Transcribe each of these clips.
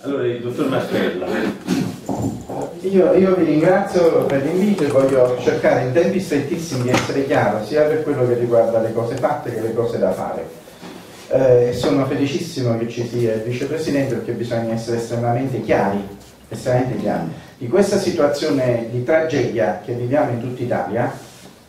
Allora, il dottor Martella. Io, io, vi ringrazio per l'invito e voglio cercare in tempi strettissimi di essere chiaro sia per quello che riguarda le cose fatte che le cose da fare. Eh, sono felicissimo che ci sia il vicepresidente perché bisogna essere estremamente chiari, estremamente chiari. Di questa situazione di tragedia che viviamo in tutta Italia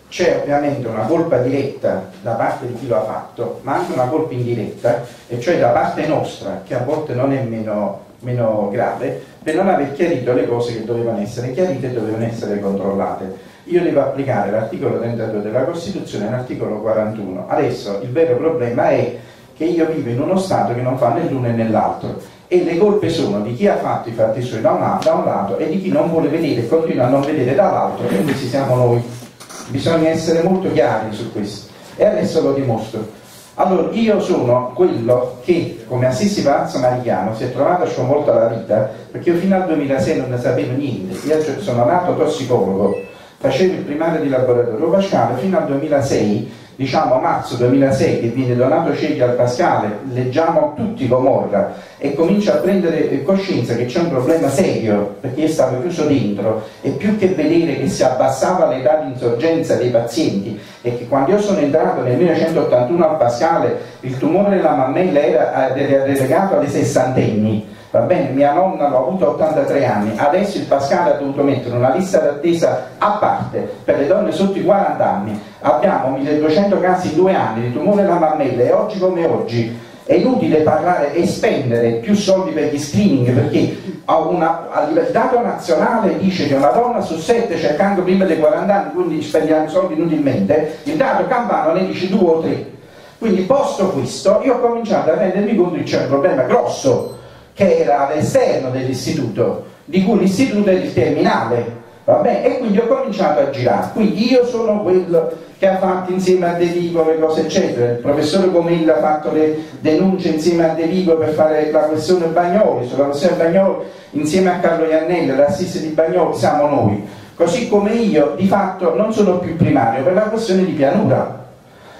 c'è ovviamente una colpa diretta da parte di chi lo ha fatto, ma anche una colpa indiretta, e cioè da parte nostra, che a volte non è meno, meno grave, per non aver chiarito le cose che dovevano essere chiarite e dovevano essere controllate. Io devo applicare l'articolo 32 della Costituzione e l'articolo 41. Adesso il vero problema è che io vivo in uno Stato che non fa né l'uno né l'altro e le colpe sono di chi ha fatto i fatti suoi da un, da un lato e di chi non vuole vedere e continua a non vedere dall'altro e questi siamo noi bisogna essere molto chiari su questo e adesso lo dimostro allora io sono quello che come Assisi Palazzo Marichiano si è trovato sconvolto alla vita perché io fino al 2006 non ne sapevo niente. Io sono nato tossicologo facevo il primario di laboratorio Pascale fino al 2006 diciamo marzo 2006 che viene donato Cegli al Pascale, leggiamo tutti Gomorra e comincia a prendere coscienza che c'è un problema serio perché io stavo chiuso dentro e più che vedere che si abbassava l'età di insorgenza dei pazienti e che quando io sono entrato nel 1981 al Pascale il tumore della mammella era relegato alle sessantenni va bene, mia nonna l'ho avuto 83 anni, adesso il Pascale ha dovuto mettere una lista d'attesa a parte per le donne sotto i 40 anni, abbiamo 1200 casi in due anni di tumore alla mammella e oggi come oggi. È inutile parlare e spendere più soldi per gli screening perché a, una, a livello dato nazionale dice che una donna su sette cercando prima dei 40 anni, quindi spendiamo soldi inutilmente, il dato campano ne dice due o tre. Quindi posto questo io ho cominciato a rendermi conto che c'è un problema grosso che era all'esterno dell'istituto, di cui l'istituto è il terminale, va bene? E quindi ho cominciato a girare. Quindi io sono quello che ha fatto insieme a De Vigo le cose eccetera, il professore Comilla ha fatto le denunce insieme a De Vigo per fare la questione Bagnoli, sulla questione Bagnoli insieme a Carlo Iannelli, l'assiste di Bagnoli siamo noi. Così come io di fatto non sono più primario per la questione di pianura.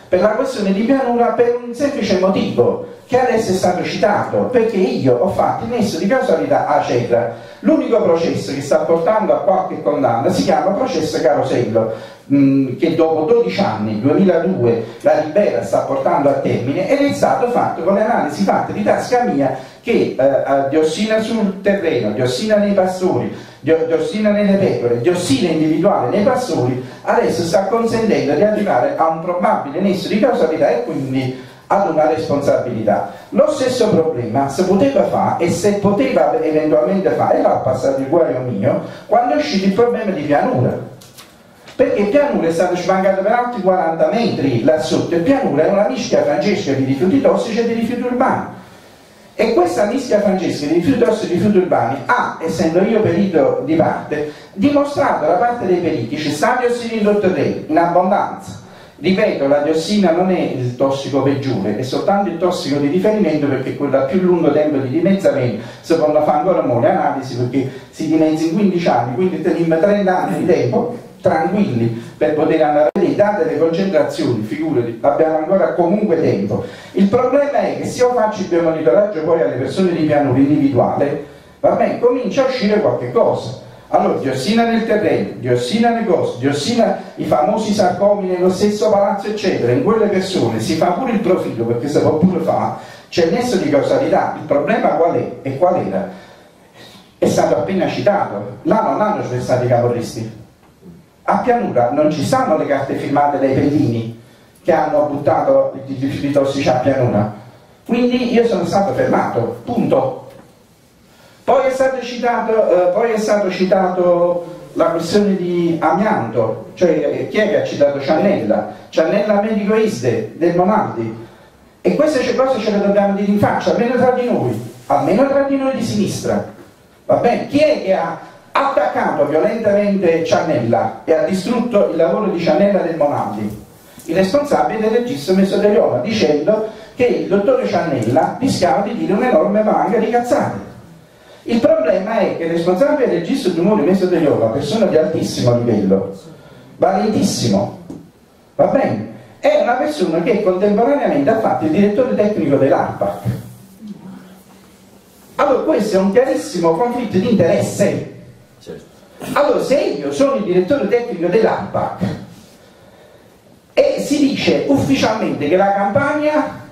Per la questione di pianura per un semplice motivo, che adesso è stato citato, perché io ho fatto il nesso di causalità a Cetra. L'unico processo che sta portando a qualche condanna si chiama processo Carosello, mh, che dopo 12 anni, 2002, la Libera sta portando a termine ed è stato fatto con le analisi fatte di tasca mia che eh, diossina sul terreno, diossina nei pastori, diossina nelle pecore, diossina individuale nei pastori, adesso sta consentendo di arrivare a un probabile nesso di causalità e quindi ad una responsabilità. Lo stesso problema si poteva fare e se poteva eventualmente fare, era passato il guaio mio, quando è uscito il problema di pianura. Perché pianura è stato smangato per altri 40 metri là sotto e pianura è una mischia francesca di rifiuti tossici e di rifiuti urbani. E questa mischia francesca di rifiuti tossici e di rifiuti urbani ha, essendo io perito di parte, dimostrato da parte dei periti, ci sta diossina in abbondanza Ripeto, la diossina non è il tossico peggiore, è soltanto il tossico di riferimento perché è quello a più lungo tempo di dimezzamento, secondo fa ancora le analisi perché si dimezza in 15 anni, quindi teniamo 30 anni di tempo tranquilli per poter andare a vedere date le concentrazioni, figurati, abbiamo ancora comunque tempo. Il problema è che se io faccio il monitoraggio poi alle persone di pianura individuale, va bene, comincia a uscire qualche cosa allora, diossina nel terreno, diossina nel costo, diossina i famosi sarcomi nello stesso palazzo, eccetera, in quelle persone si fa pure il profilo, perché se può pure fare, c'è il nesso di causalità, il problema qual è e qual era? È stato appena citato, là non hanno stati i camorristi. A pianura non ci stanno le carte firmate dai pedini che hanno buttato i rifiuti tossici a pianura. Quindi io sono stato fermato, punto. Poi è stato citato, eh, poi è stato citato la questione di amianto, cioè eh, chi è che ha citato Ciannella? Ciannella medico ISDE del Monaldi. E queste cose ce le dobbiamo dire in faccia, almeno tra di noi, almeno tra di noi di sinistra. Va bene? Chi è che ha attaccato violentemente Ciannella e ha distrutto il lavoro di Ciannella del Monaldi? Il responsabile del registro Mesodelioma, dicendo che il dottore Ciannella rischiava di dire un'enorme valanga di cazzate. Il problema è che il responsabile del registro tumori mesotelioma, una persona di altissimo livello, validissimo, va bene? È una persona che contemporaneamente ha fatto il direttore tecnico dell'ARPAC. Allora questo è un chiarissimo conflitto di interesse. Certo. Allora se io sono il direttore tecnico dell'ARPAC e si dice ufficialmente che la Campania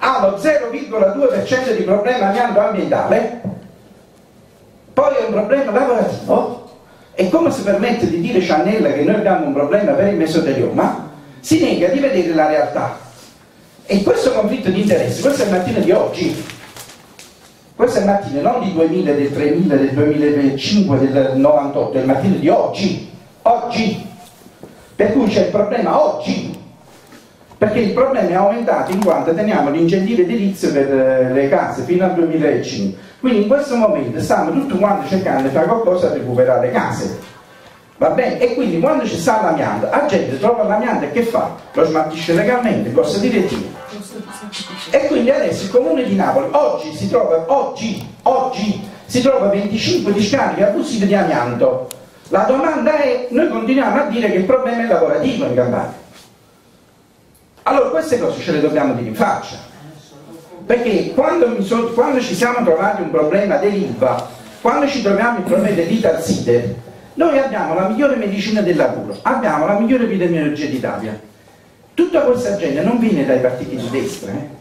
ha lo 0,2% di problema amianto ambientale, poi è un problema lavorativo, e come si permette di dire Ciannella che noi abbiamo un problema per il mesotelioma, si nega di vedere la realtà. E questo conflitto di interessi, questo è il mattino di oggi, questo è il mattino non di 2000, del 3000, del 2005, del 98, è il mattino di oggi, oggi. Per cui c'è il problema oggi, perché il problema è aumentato in quanto teniamo l'incentivo edilizio per eh, le case fino al 2005 quindi in questo momento stiamo tutti quanti cercando di fare qualcosa per recuperare le case. Va bene? e quindi quando ci sta l'amianto la gente trova l'amianto e che fa? lo smaltisce legalmente, corsa direttiva e quindi adesso il comune di Napoli oggi si trova oggi, oggi si trova 25 discariche abusive di amianto. La domanda è, noi continuiamo a dire che il problema è lavorativo in Campania allora queste cose ce le dobbiamo dire in faccia. Perché quando, so, quando ci siamo trovati un problema dell'IVA, quando ci troviamo il problema dell'Italside, noi abbiamo la migliore medicina del lavoro, abbiamo la migliore epidemiologia d'Italia. Tutta questa gente non viene dai partiti di destra, eh?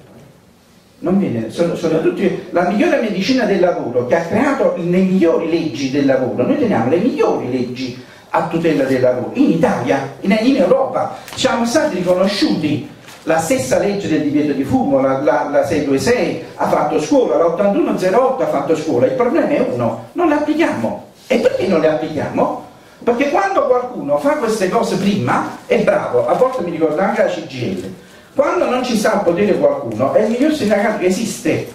non viene, sono, sono tutti la migliore medicina del lavoro che ha creato le migliori leggi del lavoro. Noi teniamo le migliori leggi a tutela del lavoro in Italia, in, in Europa. Siamo stati riconosciuti la stessa legge del divieto di fumo, la, la, la 626 ha fatto scuola, la 8108 ha fatto scuola, il problema è uno, non le applichiamo. E perché non le applichiamo? Perché quando qualcuno fa queste cose prima è bravo, a volte mi ricordo anche la CGL, quando non ci sa potere qualcuno è il miglior sindacato che esiste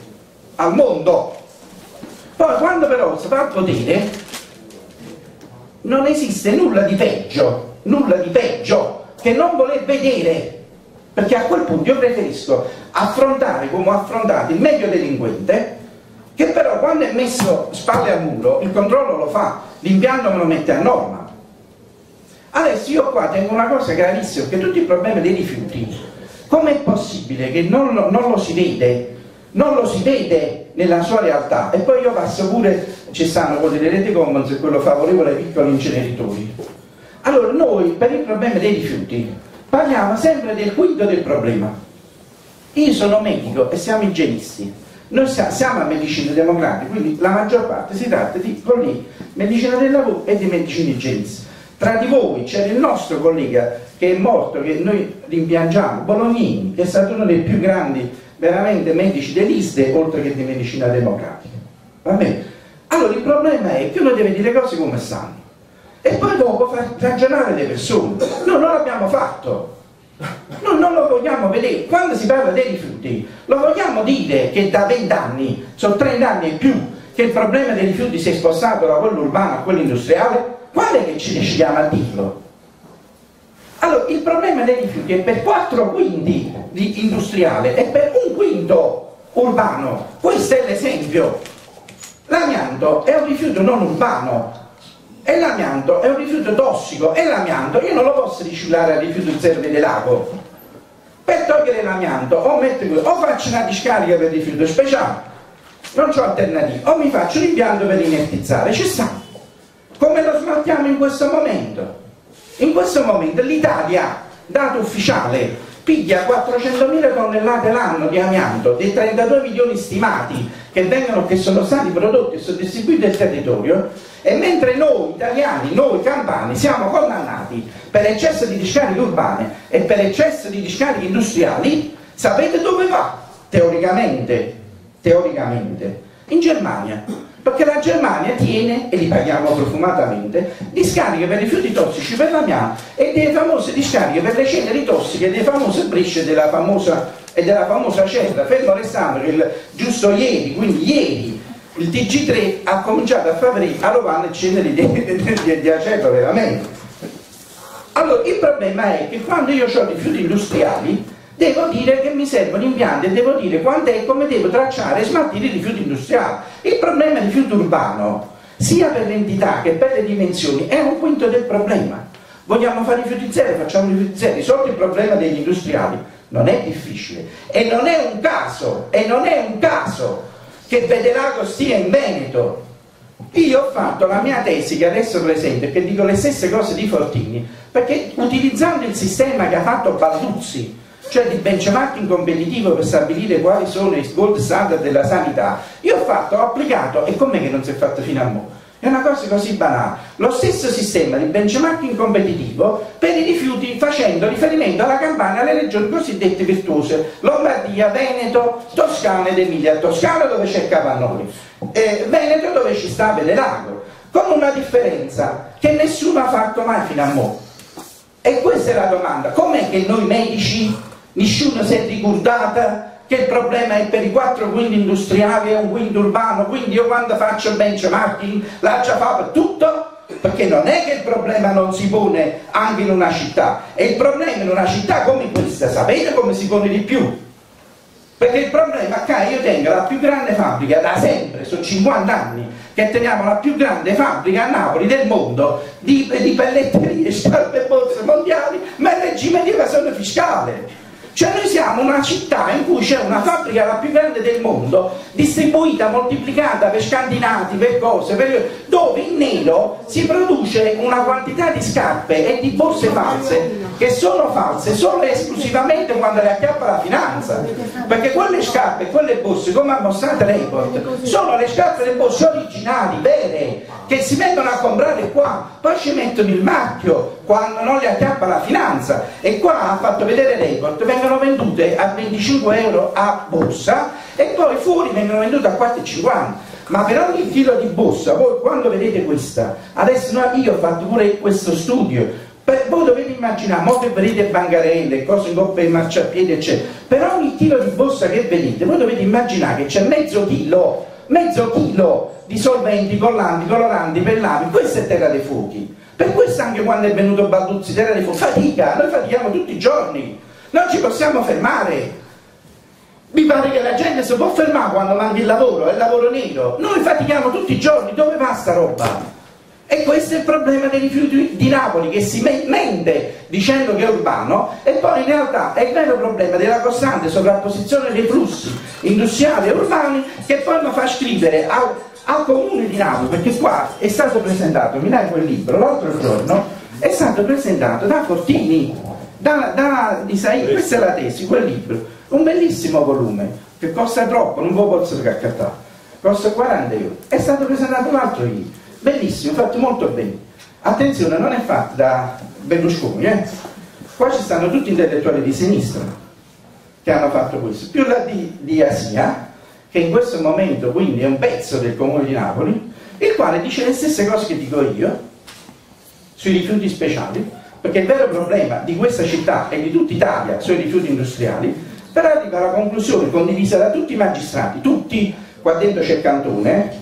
al mondo. Poi quando però si fa al potere non esiste nulla di peggio, nulla di peggio che non voler vedere perché a quel punto io preferisco affrontare come ho affrontato il meglio delinquente che però quando è messo spalle al muro il controllo lo fa, l'impianto me lo mette a norma. Adesso io qua tengo una cosa gravissima, che tutti i problemi dei rifiuti, com'è possibile che non lo, non lo si vede, non lo si vede nella sua realtà e poi io passo pure, ci stanno quelli delle reti commons e quello favorevole ai piccoli inceneritori. Allora noi per il problema dei rifiuti parliamo sempre del quinto del problema. Io sono medico e siamo igienisti. Noi siamo a medicina democratica, quindi la maggior parte si tratta di colleghi medicina del lavoro e di medicina igienista. Tra di voi c'era il nostro collega che è morto, che noi rimpiangiamo, Bolognini, che è stato uno dei più grandi veramente medici dell'Iste, oltre che di medicina democratica. Va bene? Allora il problema è che uno deve dire cose come stanno e poi dopo far ragionare le persone. Noi non l'abbiamo fatto. Noi non lo vogliamo vedere. Quando si parla dei rifiuti, lo vogliamo dire che da 20 anni, sono 30 anni e più, che il problema dei rifiuti si è spostato da quello urbano a quello industriale? È che ci decidiamo a dirlo? Allora, il problema dei rifiuti è per 4 quinti di industriale e per un quinto urbano. Questo è l'esempio. L'amianto è un rifiuto non urbano, e l'amianto è un rifiuto tossico e l'amianto io non lo posso riciclare a rifiuto zero di lago. Per togliere l'amianto o, o faccio una discarica per rifiuto speciale non ho alternativa o mi faccio un impianto per inertizzare ci sta. Come lo smaltiamo in questo momento? In questo momento l'Italia dato ufficiale piglia 400.000 tonnellate l'anno di amianto dei 32 milioni stimati che, vengono, che sono stati prodotti e sono distribuiti nel territorio e mentre noi italiani, noi campani, siamo condannati per eccesso di discariche urbane e per eccesso di discariche industriali, sapete dove va? Teoricamente, teoricamente, in Germania. Perché la Germania tiene, e li paghiamo profumatamente, discariche per rifiuti tossici per l'amianto e delle famose discariche per le ceneri tossiche delle famose brisce della famosa, e della famosa cella, fermo restando che il, giusto ieri, quindi ieri, il TG3 ha cominciato a favorire a Rovane ceneri di, di, di, di aceto veramente. Allora il problema è che quando io ho rifiuti industriali devo dire che mi servono impianti e devo dire quando e come devo tracciare e smaltire i rifiuti industriali. Il problema del rifiuto urbano, sia per l'entità che per le dimensioni, è un quinto del problema. Vogliamo fare rifiuti zero, facciamo rifiuti zero, risolto il problema degli industriali. Non è difficile e non è un caso, e non è un caso che Vedelago stia in Veneto. Io ho fatto la mia tesi che adesso presento e che dico le stesse cose di Fortini, perché utilizzando il sistema che ha fatto Balduzzi, cioè di benchmarking competitivo per stabilire quali sono i gold standard della sanità, io ho fatto, ho applicato, e com'è che non si è fatto fino a mo'? È una cosa così banale. Lo stesso sistema di benchmarking competitivo per i rifiuti facendo riferimento alla campagna alle regioni cosiddette virtuose, Lombardia, Veneto, Toscana ed Emilia. Toscana dove c'è Capannoli, eh, Veneto dove ci sta Vedelago, con una differenza che nessuno ha fatto mai fino a mo'. E questa è la domanda, com'è che noi medici, nessuno si è ricordata che il problema è per i quattro wind industriali e un wind urbano, quindi io quando faccio benchmarking la già fa tutto, perché non è che il problema non si pone anche in una città, è il problema in una città come questa, sapete come si pone di più? Perché il problema è che io tengo la più grande fabbrica da sempre, sono 50 anni, che teniamo la più grande fabbrica a Napoli del mondo di, di pelletterie, scarpe e borse mondiali, ma il regime di evasione fiscale. Cioè noi siamo una città in cui c'è una fabbrica la più grande del mondo, distribuita, moltiplicata per scandinavi, per cose, per... dove in nero si produce una quantità di scarpe e di borse false che sono false solo e esclusivamente quando le acchiappa la finanza. Perché quelle scarpe e quelle borse, come ha mostrato Report, sono le scarpe e le borse originali, vere, che si mettono a comprare qua, poi ci mettono il marchio quando non le acchiappa la finanza. E qua ha fatto vedere Report, vengono vendute a 25 euro a borsa e poi fuori vengono vendute a 4,50 ma per ogni chilo di borsa voi quando vedete questa adesso io ho fatto pure questo studio per, voi dovete immaginare, mo che vedete bancarelle, cose in coppa e marciapiedi eccetera per ogni chilo di borsa che vedete voi dovete immaginare che c'è mezzo chilo mezzo chilo di solventi, collanti, coloranti, pellami questa è terra dei fuochi questo anche quando è venuto Balduzzi terra fuochi fatica, noi fatichiamo tutti i giorni non ci possiamo fermare. Mi pare che la gente si può fermare quando manca il lavoro, è il lavoro nero. Noi fatichiamo tutti i giorni, dove va sta roba? E questo è il problema dei rifiuti di Napoli, che si mente dicendo che è urbano e poi in realtà è il vero problema della costante sovrapposizione dei flussi industriali e urbani che poi mi fa scrivere al, al comune di Napoli, perché qua è stato presentato, mi dai quel libro, l'altro giorno, è stato presentato da Fortini, da, da Isaia, questa è la tesi, quel libro, un bellissimo volume che costa troppo, non ve lo posso accattare, costa 40 euro, è stato presentato un altro libro, bellissimo, fatto molto bene. Attenzione, non è fatto da Berlusconi, eh? qua ci stanno tutti intellettuali di sinistra che hanno fatto questo, più la di, di Asia, che in questo momento quindi è un pezzo del comune di Napoli, il quale dice le stesse cose che dico io sui rifiuti speciali, perché il vero problema di questa città e di tutta Italia sui rifiuti industriali, per arrivare alla conclusione condivisa da tutti i magistrati, tutti, qua dentro c'è il cantone, eh?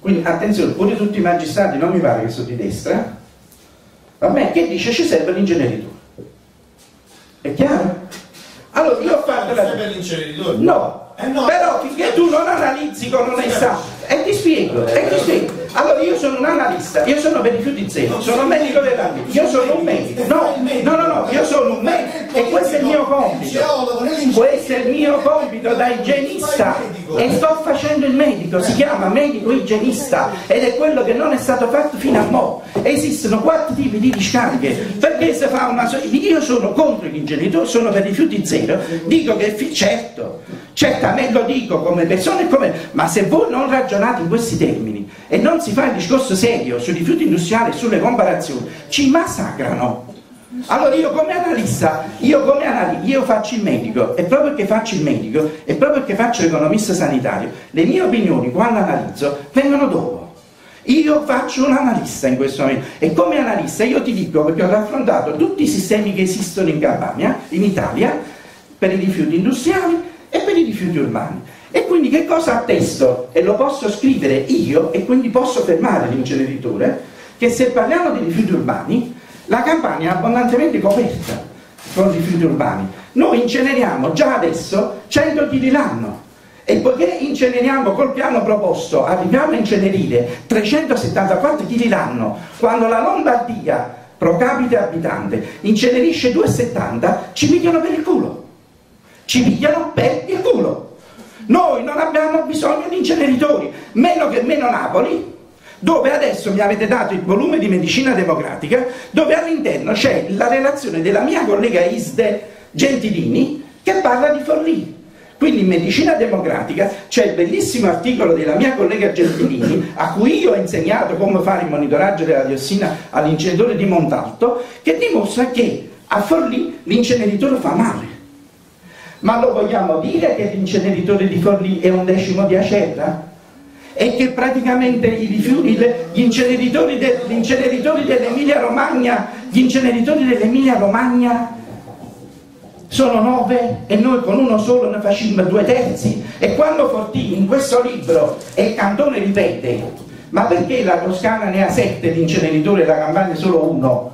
quindi attenzione, pure tutti i magistrati non mi pare che sono di destra, a me che dice ci serve l'ingegneritura. È chiaro? Allora io ho fatto la... No, eh no, però finché tu non analizzi con onestà, e ti spiego, e ti spiego. Allora io sono un analista, io sono per rifiuti zero, sono un medico dell'ambito, io sono un medico, no, no, no, no, io sono un medico. E questo è il mio compito, questo è il mio compito da igienista. E sto facendo il medico, si chiama medico igienista. Ed è quello che non è stato fatto fino a mo'. Esistono quattro tipi di discariche, perché se fa una... Io sono contro l'ingegnitore, sono per rifiuti zero, dico che certo, certamente lo dico come persona e come... ma se voi non ragionate in questi termini e non si fa il discorso serio sui rifiuti industriali e sulle comparazioni, ci massacrano. Allora io come analista, io come analista, io faccio il medico e proprio perché faccio il medico e proprio perché faccio l'economista sanitario, le mie opinioni quando analizzo vengono dopo. Io faccio un analista in questo momento e come analista io ti dico perché ho raffrontato tutti i sistemi che esistono in Campania, in Italia, per i rifiuti industriali e per i rifiuti urbani. E quindi che cosa attesto? E lo posso scrivere io e quindi posso fermare l'inceneritore, che se parliamo di rifiuti urbani, la campagna è abbondantemente coperta con rifiuti urbani. Noi inceneriamo già adesso 100 kg l'anno e poiché inceneriamo col piano proposto, arriviamo a incenerire 374 kg l'anno, quando la Lombardia pro capite abitante incenerisce 2,70, ci pigliano per il culo. Ci pigliano per il culo Noi non abbiamo bisogno di inceneritori, meno che meno Napoli, dove adesso mi avete dato il volume di medicina democratica, dove all'interno c'è la relazione della mia collega Isde Gentilini che parla di Forlì. Quindi in medicina democratica c'è il bellissimo articolo della mia collega Gentilini, a cui io ho insegnato come fare il monitoraggio della diossina all'inceneritore di Montalto, che dimostra che a Forlì l'inceneritore fa male. Ma lo vogliamo dire che l'inceneritore di Forlì è un decimo di Acerra? E che praticamente i rifiuti, gli inceneritori, de, gli inceneritori dell'Emilia Romagna, gli inceneritori dell'Emilia Romagna? Sono nove e noi con uno solo ne facciamo due terzi. E quando Fortini in questo libro e Cantone ripete ma perché la Toscana ne ha sette di inceneritori e la Campania solo uno?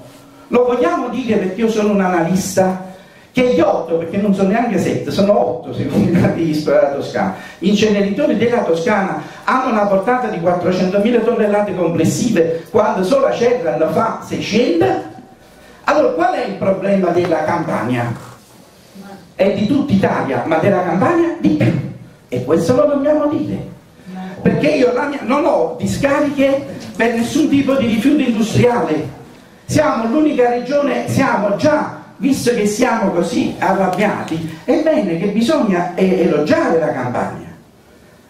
Lo vogliamo dire perché io sono un analista che gli otto, perché non sono neanche sette, sono otto secondo i dati ISPRA della Toscana. Gli inceneritori della Toscana hanno una portata di 400.000 tonnellate complessive, quando solo a Cerra fa 600. Allora qual è il problema della Campania? È di tutta Italia, ma della Campania di più. E questo lo dobbiamo dire. Perché io mia, non ho discariche per nessun tipo di rifiuto industriale. Siamo l'unica regione, siamo già visto che siamo così arrabbiati, è bene che bisogna elogiare la campagna.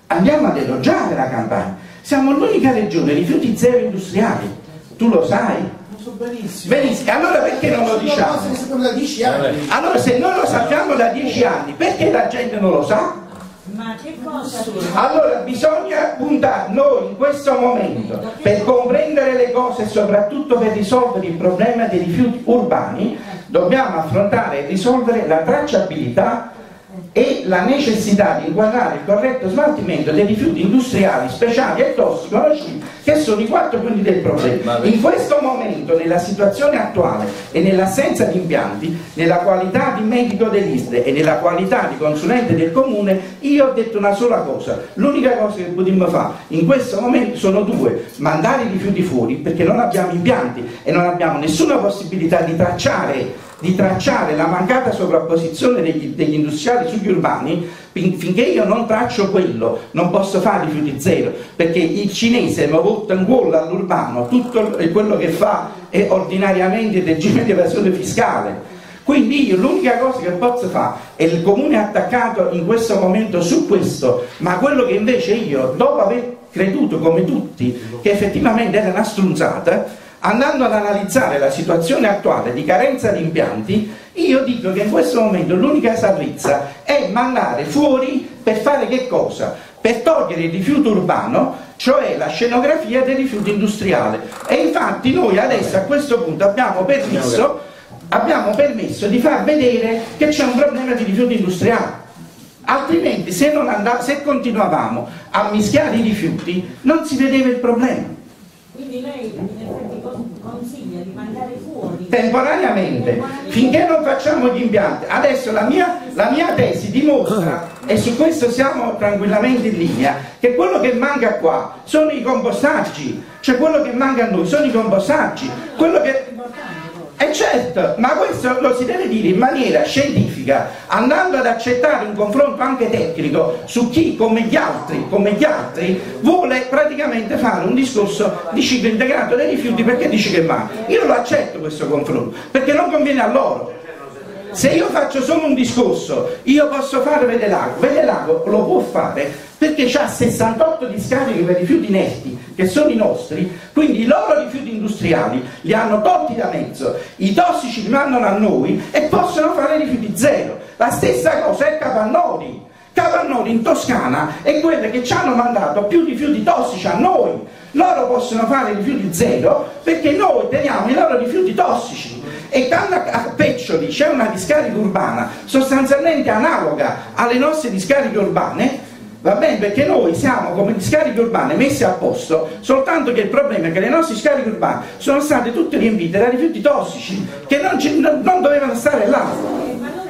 Andiamo ad elogiare la campagna. Siamo l'unica regione rifiuti zero industriali. Tu lo sai? Lo so benissimo. Benissimo, allora perché non lo diciamo? Allora se noi lo sappiamo da dieci anni, perché la gente non lo sa? Ma che cosa? Allora bisogna puntare noi in questo momento per comprendere le cose e soprattutto per risolvere il problema dei rifiuti urbani, dobbiamo affrontare e risolvere la tracciabilità e la necessità di inquadrare il corretto smaltimento dei rifiuti industriali, speciali e tossici che sono i quattro punti del problema. In questo momento, nella situazione attuale e nell'assenza di impianti, nella qualità di medico dell'ISDE e nella qualità di consulente del comune, io ho detto una sola cosa, l'unica cosa che potremmo fare in questo momento sono due, mandare i rifiuti fuori perché non abbiamo impianti e non abbiamo nessuna possibilità di tracciare di tracciare la mancata sovrapposizione degli, degli industriali sugli urbani, finché io non traccio quello, non posso fare rifiuti zero, perché il cinese mi porta in gola all'urbano tutto quello che fa è ordinariamente il regime di evasione fiscale. Quindi io l'unica cosa che posso fare è il comune attaccato in questo momento su questo, ma quello che invece io, dopo aver creduto come tutti che effettivamente era una strunzata, andando ad analizzare la situazione attuale di carenza di impianti, io dico che in questo momento l'unica salvezza è mandare fuori per fare che cosa? Per togliere il rifiuto urbano, cioè la scenografia del rifiuto industriale. E infatti noi adesso a questo punto abbiamo permesso, abbiamo permesso di far vedere che c'è un problema di rifiuto industriale. Altrimenti se, se continuavamo a mischiare i rifiuti non si vedeva il problema. Quindi lei in effetti consiglia di mandare fuori temporaneamente finché non facciamo gli impianti. Adesso la mia, la mia tesi dimostra, e su questo siamo tranquillamente in linea, che quello che manca qua sono i compostaggi, cioè quello che manca a noi sono i compostaggi. Quello che e certo, ma questo lo si deve dire in maniera scientifica, andando ad accettare un confronto anche tecnico su chi come gli altri, come gli altri vuole praticamente fare un discorso di ciclo integrato dei rifiuti perché dice che va. Io lo accetto questo confronto, perché non conviene a loro. Se io faccio solo un discorso, io posso fare Vedelago, Vedelago lo può fare perché ha 68 discariche per rifiuti inerti, che sono i nostri, quindi i loro rifiuti industriali li hanno tolti da mezzo, i tossici li mandano a noi e possono fare rifiuti zero. La stessa cosa è Capannori. Capannori in Toscana è quella che ci hanno mandato più rifiuti tossici a noi. Loro possono fare rifiuti zero perché noi teniamo i loro rifiuti tossici e quando a Peccioli c'è una discarica urbana sostanzialmente analoga alle nostre discariche urbane, va bene perché noi siamo come discariche urbane messe a posto, soltanto che il problema è che le nostre discariche urbane sono state tutte riempite da rifiuti tossici che non, ci, non, dovevano stare là.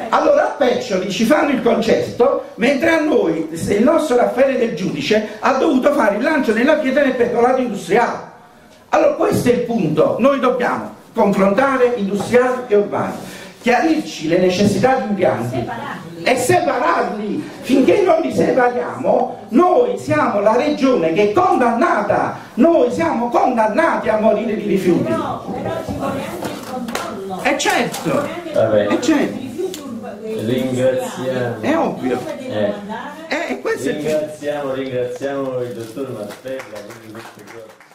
Allora a Peccioli ci fanno il concerto, mentre a noi il nostro Raffaele del Giudice ha dovuto fare il lancio nella pietra nel percolato industriale. Allora questo è il punto, noi dobbiamo confrontare industriali e urbani, chiarirci le necessità di impianti. e separarli. Finché non li separiamo, noi siamo la regione che è condannata, noi siamo condannati a morire di rifiuti. Però, però ci vuole anche il controllo. E certo, Ci vuole anche il Vabbè. controllo Eh, certo. rifiuti urba- eh, Ringraziamo. è ovvio. Eh. Eh, Ringraziamo, ringraziamo il dottor Martella, quindi queste cose.